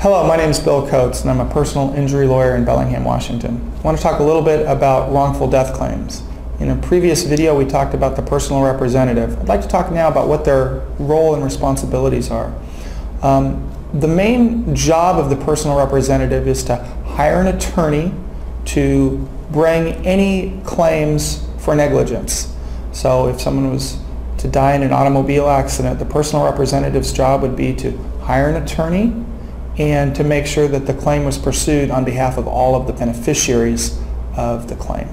Hello, my name is Bill Coats and I'm a personal injury lawyer in Bellingham, Washington. I want to talk a little bit about wrongful death claims. In a previous video we talked about the personal representative. I'd like to talk now about what their role and responsibilities are. Um, the main job of the personal representative is to hire an attorney to bring any claims for negligence. So if someone was to die in an automobile accident, the personal representative's job would be to hire an attorney and to make sure that the claim was pursued on behalf of all of the beneficiaries of the claim.